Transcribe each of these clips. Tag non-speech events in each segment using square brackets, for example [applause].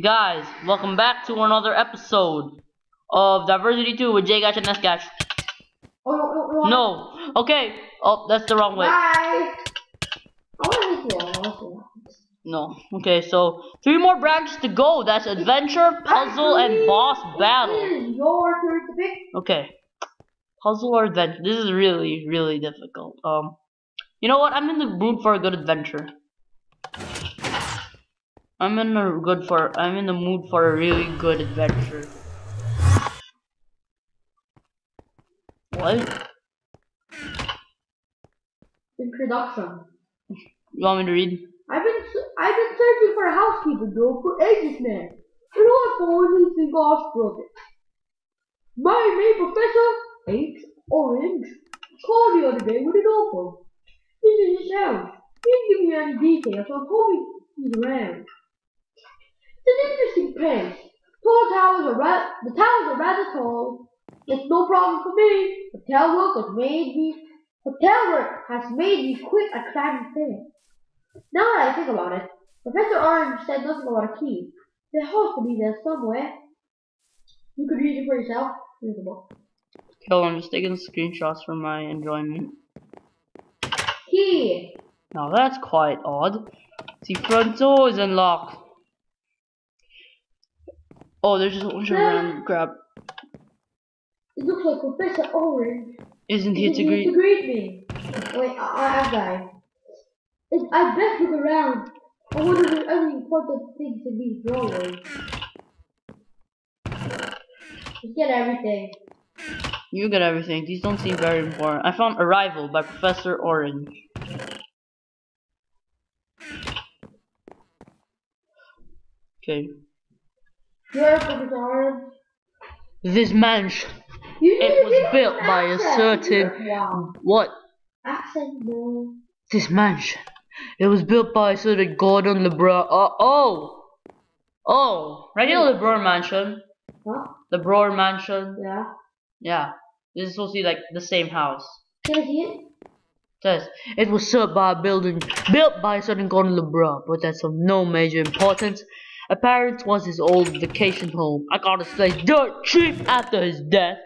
Guys, welcome back to another episode of Diversity 2 with jgatch and S oh, No, okay. Oh, that's the wrong way. No, okay. So three more branches to go. That's adventure, puzzle, and boss battle. Okay, puzzle or adventure. This is really, really difficult. Um, you know what? I'm in the mood for a good adventure. I'm in the good for. I'm in the mood for a really good adventure. What? Introduction. You want me to read? I've been I've been searching for a housekeeper girl for ages now. And I finally think I've it. My name Professor H. Orange called the other day with an offer. This is his house. He didn't give me any details, so I told me he's around. It's an interesting place. Tall towers are ra- the towers are rather tall. It's no problem for me. Hotel work has made me hotel work has made me quit a climbing thing. Now that I think about it, Professor Orange said nothing about a key. There has to be there somewhere. You could read it for yourself. Here's the book. On, I'm just taking screenshots for my enjoyment. Key. Now that's quite odd. The front door is unlocked. Oh, there's just a bunch of random [gasps] crap. It looks like Professor Orange Isn't he to greet? me. Wait, I, I. It, I best look around. I wonder if there's any important things in these drawers. Let's get everything. You get everything. These don't seem very important. I found Arrival by Professor Orange. Okay. Here, Professor Orange. This mansion. It was built by a certain-. What? This mansion. It was built by a certain Gordon LeBron. Uh, oh, oh! Oh! Right here, LeBron Mansion. Huh? LeBron Mansion. Yeah. Yeah. This is supposed to be like the same house. Can I see it? says it was served by a building built by a certain Gordon LeBron, but that's of no major importance. Apparently, it was his old vacation home. I got this place dirt cheap after his death.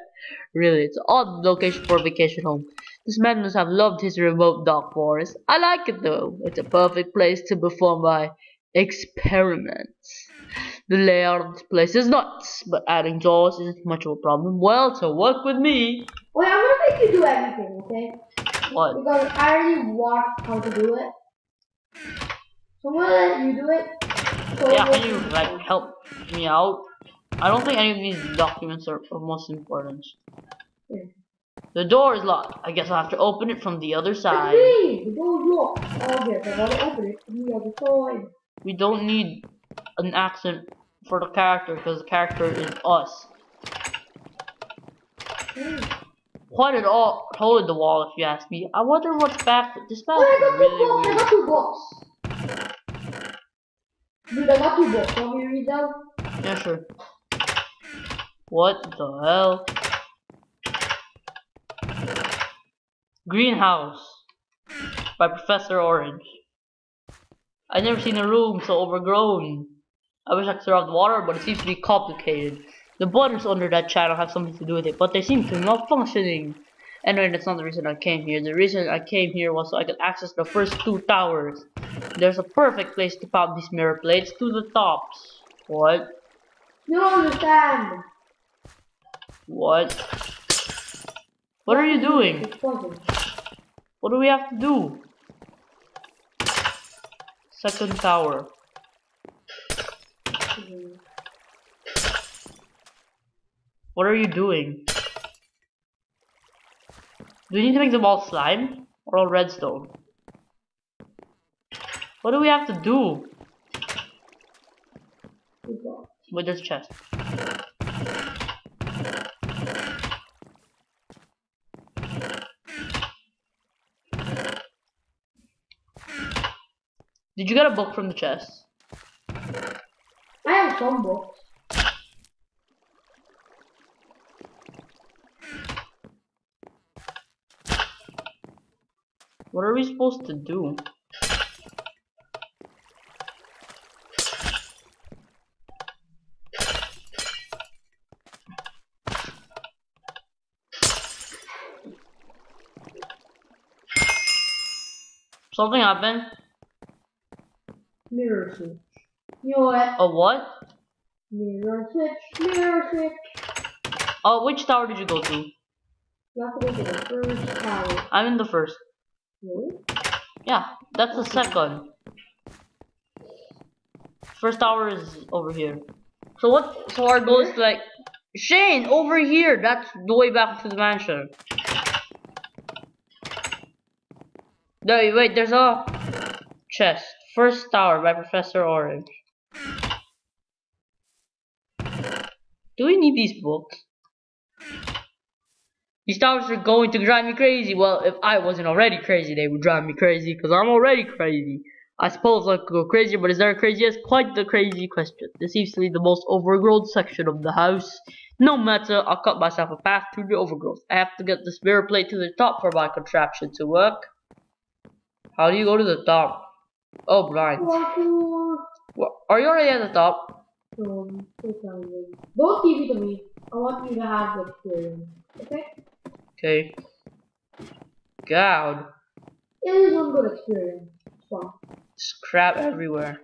Really, it's an odd location for a vacation home. This man must have loved his remote dark forest. I like it though. It's a perfect place to perform my experiments. The layout of this place is nuts, but adding doors isn't much of a problem. Well, so work with me. Wait, I'm gonna make you do everything, okay? What? Because I already watched how to do it. So I'm gonna let you do it. Yeah, can you like help me out? I don't think any of these documents are of most importance. Yeah. The door is locked. I guess I'll have to open it from the other side. me! The is locked. Oh yes, I gotta open it from the other side. We don't need an accent for the character because the character is us. Hmm. Quite an all hole in the wall, if you ask me. I wonder what's back. This back I is got two really books. I weird. got two books. Dude, I got two books. Want me to read them? Yeah, sure. What the hell? Greenhouse by Professor Orange. I've never seen a room so overgrown. I wish I could throw the water, but it seems to be complicated. The buttons under that channel have something to do with it, but they seem to be malfunctioning. Anyway, that's not the reason I came here. The reason I came here was so I could access the first two towers. There's a perfect place to pop these mirror plates to the tops. What? You understand. What? What are you doing? What do we have to do? Second tower. What are you doing? Do we need to make them all slime? Or all redstone? What do we have to do? With this chest? Did you get a book from the chest? I have some books. What are we supposed to do? Something happened. Mirror switch. You know what? A what? Mirror switch. Mirror switch. Oh, which tower did you go to? You have to go to the first tower. I'm in the first. Yeah, that's the second. First tower is over here. So what? So our goal is like Shane over here. That's the way back to the mansion. No, wait. There's a chest. First tower by Professor Orange. Do we need these books? These towers are going to drive me crazy. Well, if I wasn't already crazy, they would drive me crazy because I'm already crazy. I suppose I could go crazier, but is there a craziest? Quite the crazy question. This seems to be the most overgrown section of the house. No matter, I'll cut myself a path through the overgrowth. I have to get this mirror plate to the top for my contraption to work. How do you go to the top? Oh, blind. What, are you already at the top? Um, Don't give it to me. I want you to have the experience. Okay? Okay. God. It is one good experience. So, There's crap everywhere.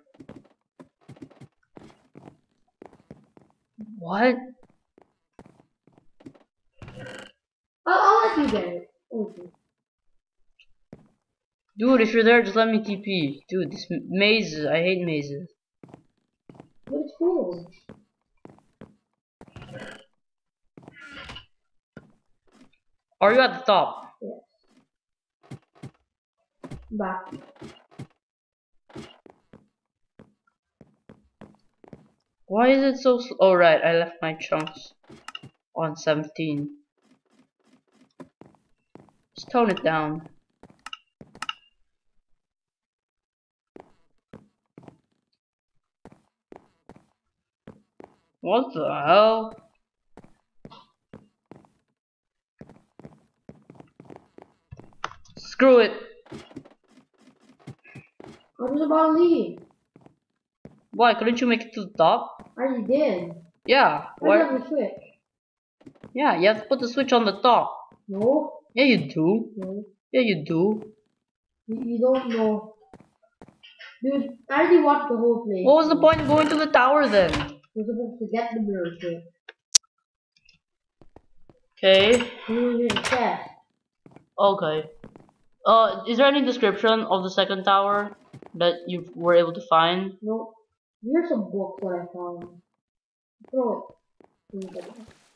What? I'll, I'll let you get it. Okay. Dude, if you're there, just let me TP. Dude, this m- mazes. I hate mazes. But it's cool. Are you at the top? Yes. Back. Why is it so slow? Oh, right. I left my chunks on 17. Just tone it down. What the hell? Screw it. I was about to leave. Why couldn't you make it to the top? I already did. Yeah. I Why? have the switch. Yeah, you have to put the switch on the top. No, Yeah, you do. no. Yeah, you do. You, you don't know. Dude, I already watched the whole play. What was the point of going to the tower then? You're supposed to get the mirror switch. Okay. You need a test. Okay. Uh, is there any description of the second tower that you were able to find? No. Here's some books that I found. Throw it.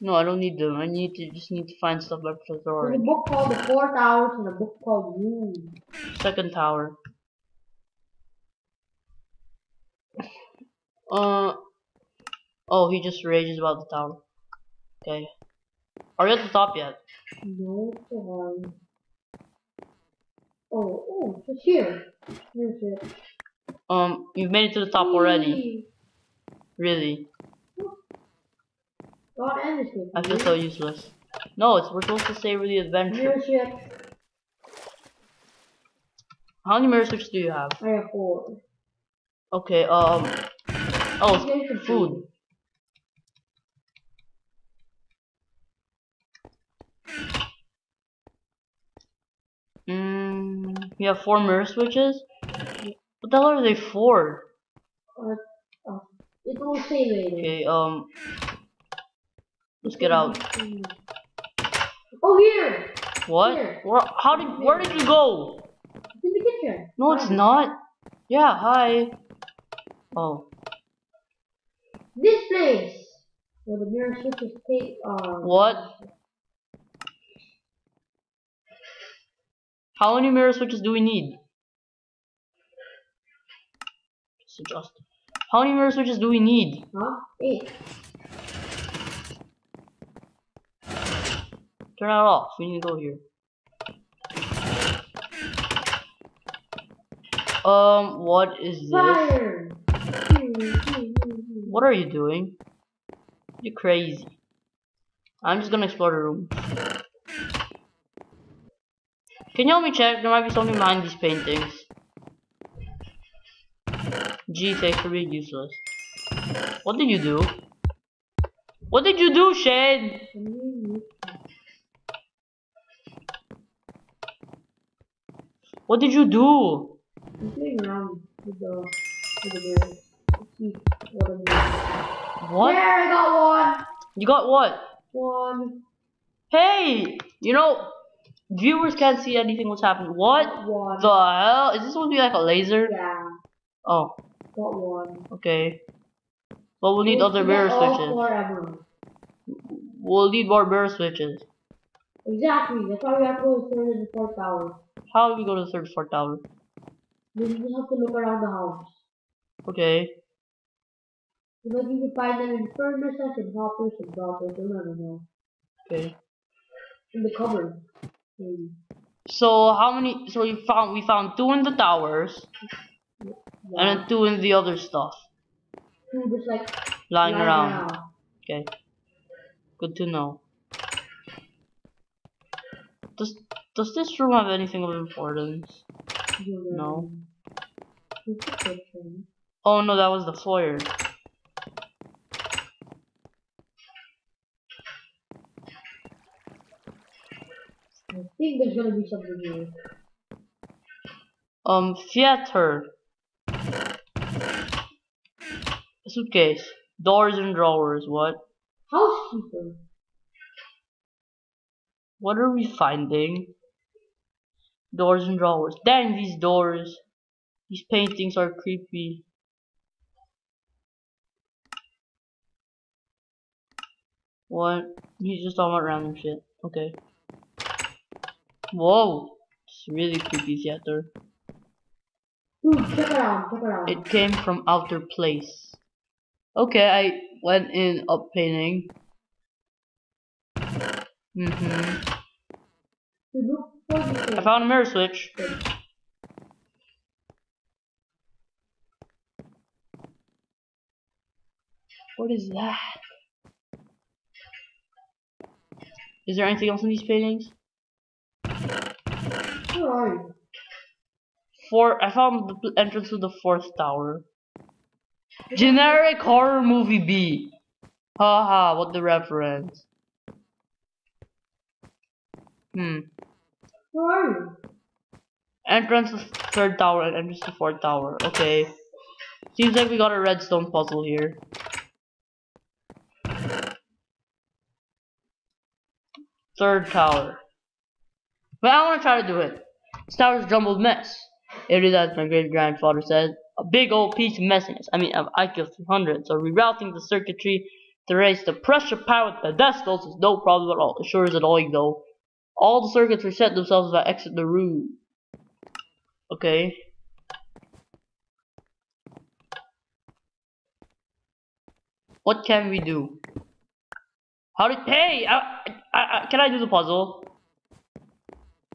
No, I don't need them. I need to just need to find stuff by Professor There's a book called The Four Towers and a book called You. Second tower. Uh. Oh, he just rages about the tower. Okay. Are you at the top yet? No. Oh, oh, it's here. Here's it. Um, you've made it to the top already. Really? God, and this I feel so useless. No, it's we're supposed to savor the adventure. Here's. How many mirror switches do you have? I have four. Okay, um Oh food. Mm, you have four mirror switches? What the hell are they for? Uh, uh, it will say later. Okay, um Let's get out. Oh, here! What? Here. Where, how did where did you go? It's in the kitchen. No, it's Fine. not. Yeah, hi. Oh. This place! Where the mirror switches take, uh... What? How many mirror switches do we need? Just. How many mirror switches do we need? Huh? Eight. Turn that off. We need to go here. Um, what is this? Fire! What are you doing? You're crazy. I'm just gonna explore the room. Can you help me check? There might be something behind these paintings. Gee, thanks for being useless. What did you do? What did you do, Shane? What did you do? I'm playing around with the with the bears. Let's see what. What? I got one. You got what? One. Hey! You know, viewers can't see anything what's happening. What One. the hell? Is this supposed to be like a laser? Yeah. Oh, Got one. okay. But we'll need We'll other mirror switches. We'll need more mirror switches. Exactly. That's why we have to go to the third and fourth tower. How do we go to the third, fourth tower? We just have to look around the house. Okay. Because you can find them in furnaces and hoppers and droppers. You'll never know. Okay. In the cupboard. So how many? So we found we found two in the towers Yeah. and then two in the other stuff Two just like lying lying around. Okay. Good to know. Does does this room have anything of importance? You'll No. know. It's a kitchen. Oh no, that was the foyer. Think there's gonna be something here. Um, theater. Suitcase. Doors and drawers. What? Housekeeper. What are we finding? Doors and drawers. Dang, these doors. These paintings are creepy. What? He's just talking about random shit. Okay. Whoa. It's really creepy theater. Dude, check around, check around. It came from outer place. Okay, I went in up painting. Mm-hmm. Dude, look for this I found a mirror switch. What is that? Is there anything else in these paintings? Where are you? Four. I found the entrance to the fourth tower. Generic horror movie B. Haha, what the reference? Hmm. Where are you? Entrance to third tower and entrance to fourth tower. Okay. Seems like we got a redstone puzzle here. Third tower. But I want to try to do it. This jumbled mess. It is, as my great grandfather said, a big old piece of messiness. I mean, of IQ 300. So rerouting the circuitry to raise the pressure power to decibels is no problem at all. It sure is annoying though. All the circuits reset themselves as I exit the room. Okay. What can we do? How did? Hey, I, I, I, can I do the puzzle?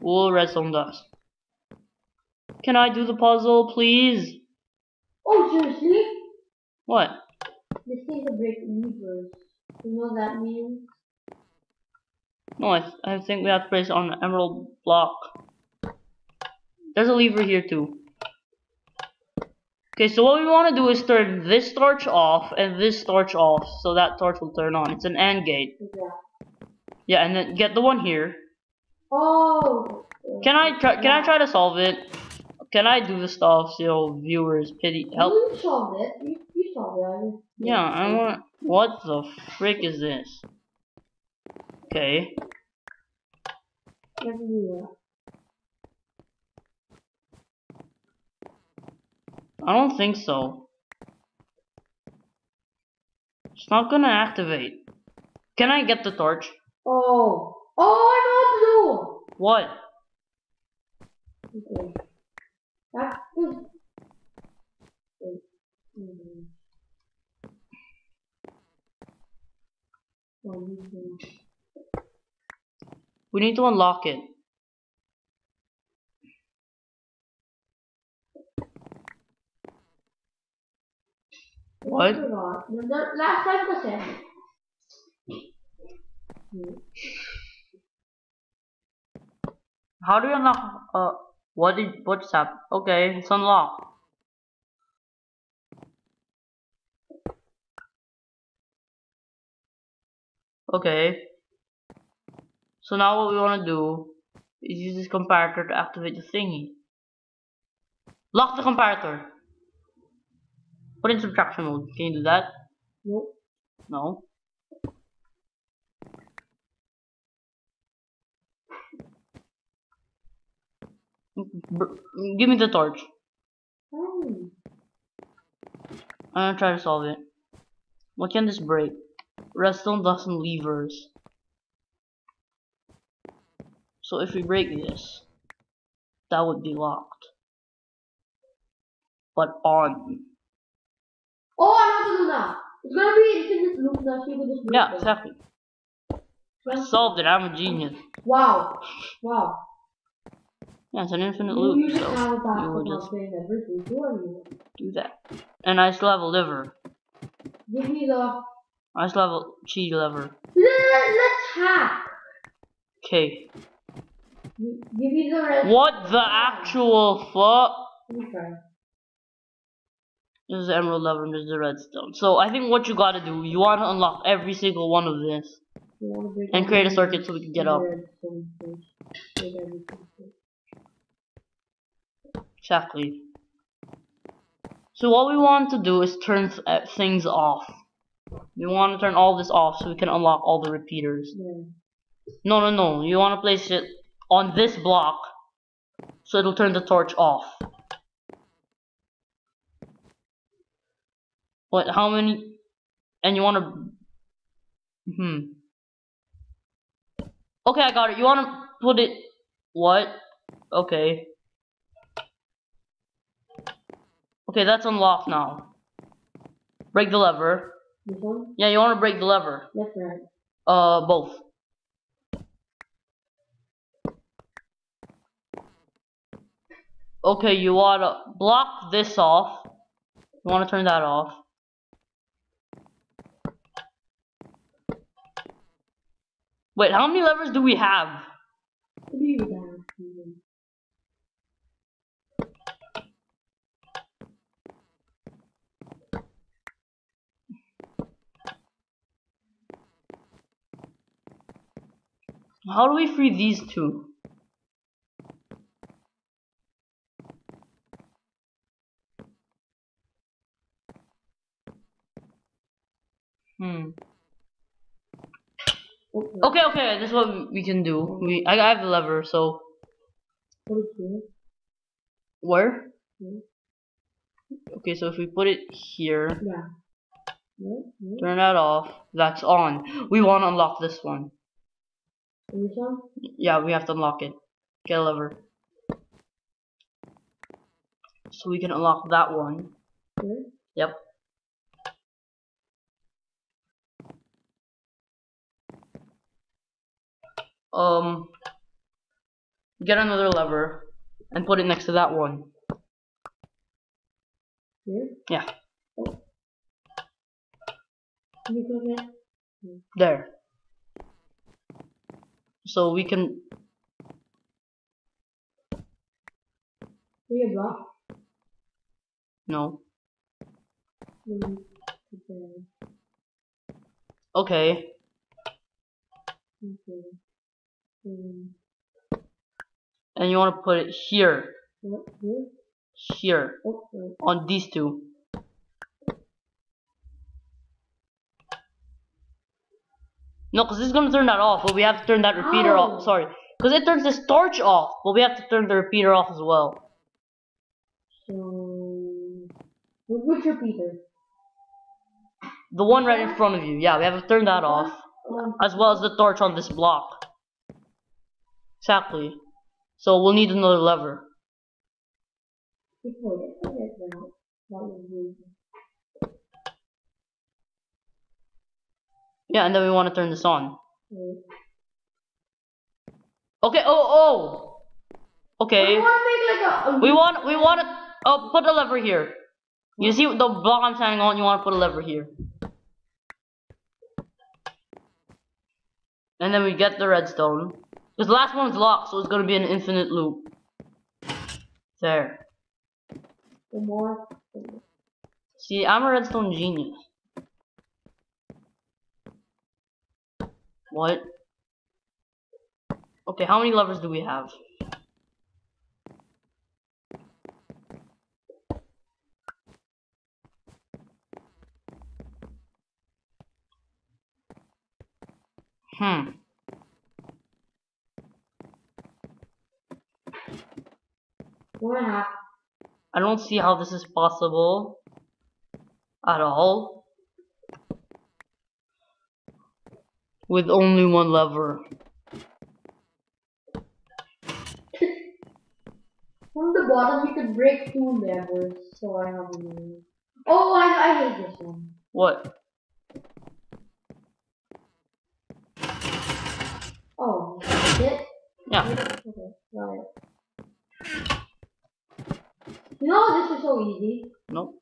Wool redstone dust. Can I do the puzzle, please? Oh, seriously? What? This thing's a break levers. You know what that means? No, I, I think we have to place it on the emerald block. There's a lever here too. Okay, so what we want to do is turn this torch off and this torch off, so that torch will turn on. It's an AND gate. Yeah. Yeah, and then get the one here. Oh. Can I try? Can I try to solve it? Can I do the stuff so viewers pity help? You solved it. You, you solved it. I Yeah, I want. What the frick is this? Okay. Let me do that. I don't think so. It's not gonna activate. Can I get the torch? Oh. Oh, I What? know what to do. Okay. That's good. We need to unlock it. What? Last time kasi. Hmm. How do you unlock? Uh, what did what's happened? Okay, it's unlocked. Okay. So now what we want to do is use this comparator to activate the thingy. Lock the comparator. Put in subtraction mode. Can you do that? Nope. No. Give me the torch. Oh. I'm gonna try to solve it. What can this break? Redstone doesn't levers. So if we break this, that would be locked. But on. Oh, I know to do now. It's gonna be infinite loop so you can just Yeah, exactly. I solved it. I'm a genius. Wow. Wow. Yeah, it's an infinite loop, usually so you would just. Do that. And I still have a liver. Give me the. I still have a cheese lever. Let, let's hack. Okay. Give me the rest. What the actual fuck? Try. This is the emerald lever and this is the redstone. So I think what you gotta do, you wanna unlock every single one of this You and create a circuit so we can get up. the redstone first. Break everything first. Exactly. So what we want to do is turn uh, things off. We want to turn all this off so we can unlock all the repeaters. Yeah. No, no, no. You want to place it on this block so it'll turn the torch off. What? How many? And you want to? Hmm. Okay, I got it. You want to put it? What? Okay. Okay, that's unlocked now. Break the lever. This one? Yeah, you want to break the lever. Left, right. Uh, both. Okay, you wanna block this off. You wanna turn that off. Wait, how many levers do we have? What do you have? even? How do we free these two? Hmm. Okay. Okay, okay, this is what we can do. We, I, I have the lever, so here? where? Hmm. Okay, so if we put it here. Yeah. turn that off, that's on. We want to unlock this one. And this one? Yeah, we have to unlock it. Get a lever. So we can unlock that one. Here? Yep. Um, get another lever and put it next to that one. Here? Yeah, Can you click it? there. So we can. Block. No. Let me put the- Okay. okay. And you want to put it here. Here? Here. Oh, right. On these two. No, because this is going to turn that off, but we have to turn that repeater Ow. off. Sorry. Because it turns this torch off, but we have to turn the repeater off as well. So, which repeater? The one right in front of you. Yeah, we have to turn that off. Um, As well as the torch on this block. Exactly. So we'll need another lever. before that, I get that. That was Yeah, and then we want to turn this on. good. Okay, oh, oh! Okay. I want to like a, a We want, we want to, oh, put a lever here. You see the block I'm standing on, you want to put a lever here. And then we get the redstone. Because the last one's locked, so it's going to be an infinite loop. There. one more. See, I'm a redstone genius. What? Okay, how many levers do we have? Hmm. Four and a half. I don't see how this is possible at all. With only one lever. From the bottom, you could break two levers. So I have a new. Oh, I, I hate this one. What? Oh, that's it? Yeah. Okay, got it. You know this is so easy. Nope.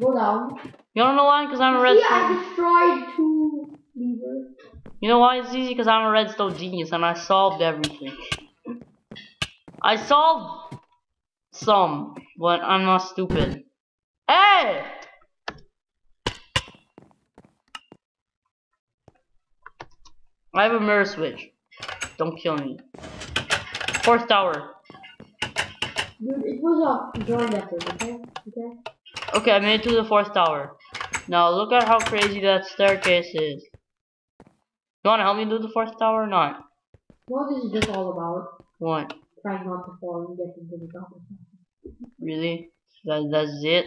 Go down. You don't know why? Because I'm a See, I redstone. destroyed two You know why it's easy? Because I'm a redstone genius and I solved everything. I solved some, but I'm not stupid. Hey! I have a mirror switch. Don't kill me. Fourth tower. Dude, it was a joint effort, okay? Okay? Okay, I made it to the fourth tower. Now look at how crazy that staircase is. You wanna help me do the fourth tower or not? What is this all about? What? Trying not to fall and get into the top. Really? That, that's it?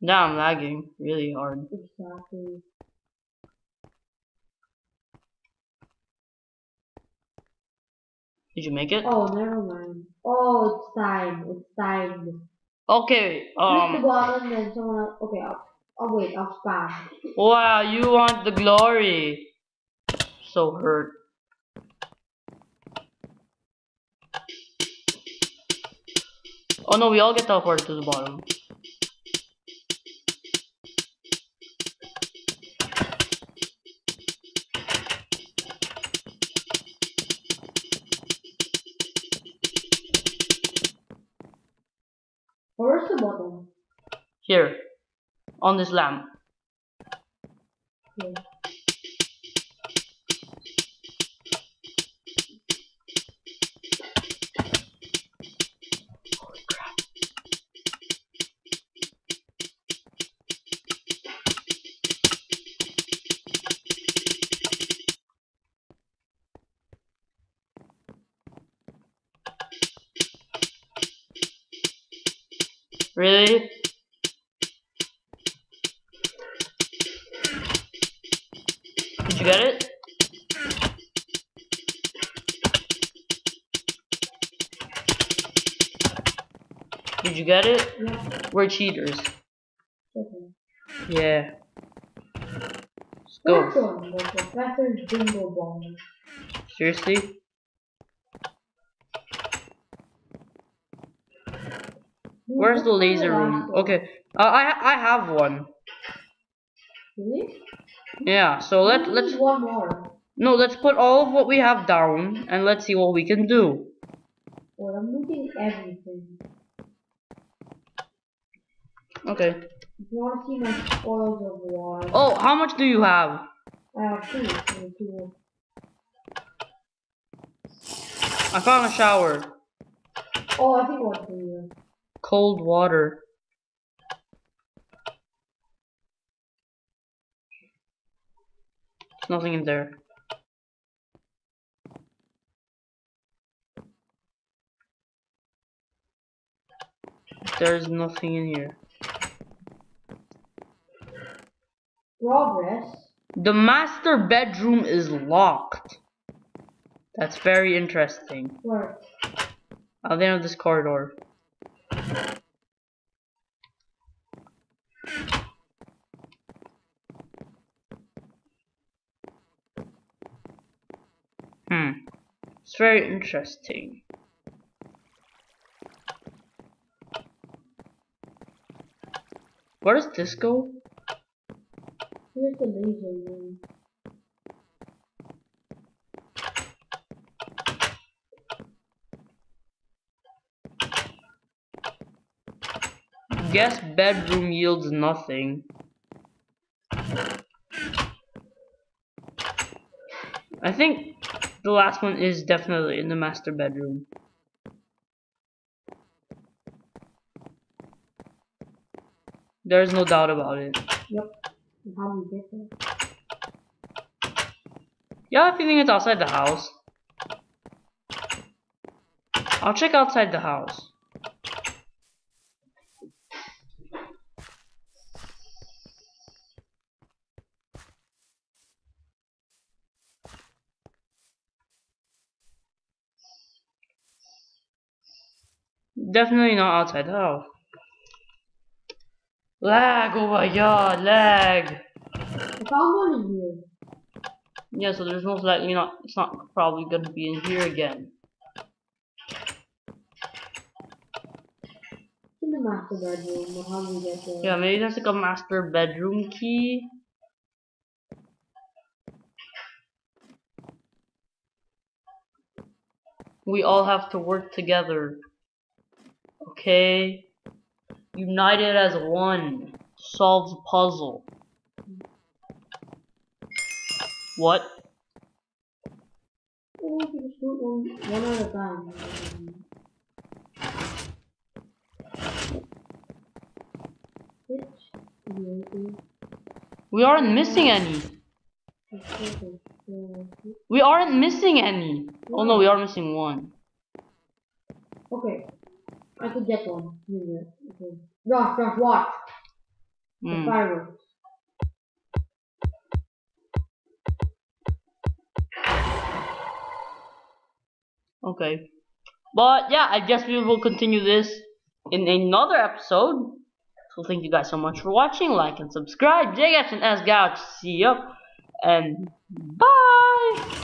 Now I'm lagging really hard. Exactly. Did you make it? Oh, never mind. Oh, it's time. It's time. Okay, Click the um, bottom, then someone else. Okay, I'll, I'll wait. I'll spam. wow, you want the glory. So hurt. Oh no, we all get teleported to the bottom. Where's the bottom? Here, on this lamp. Really? You get it? Did you get it? Yeah. We're cheaters. Okay. Yeah. Let's go. Seriously? Where's the laser room? Okay. Uh, I I have one. Really? Yeah. So let let's one more. no let's put all of what we have down and let's see what we can do. Well, I'm looting everything. Okay. If you want to see my spoils of war, Oh, how much do you have? I have two. two. I found a shower. Oh, I think one for you. Cold water. There's nothing in there. There's nothing in here. Progress. The master bedroom is locked. That's very interesting. Where? At the end of this corridor. Hmm. It's very interesting. Where does this go? Here's the laser room. Guess bedroom yields nothing. I think the last one is definitely in the master bedroom. There's no doubt about it. Yep. How do we get there? Yeah, think it's outside the house. I'll check outside the house. Definitely not outside house. Lag, oh my god, lag. I found one in here. Yeah, so there's most likely not, it's not probably gonna be in here again. In the master bedroom. but How do we get there? Yeah, maybe that's like a master bedroom key. We all have to work together. Okay? United as one. Solves the puzzle. What? A. We aren't missing any. We aren't missing any. Oh no, we are missing one. Okay. I could get one. Okay. Josh, Josh, watch. The Hmm. fireworks. Okay. But yeah, I guess we will continue this in another episode. So thank you guys so much for watching. Like and subscribe. JX and s_gatch. See ya. And bye.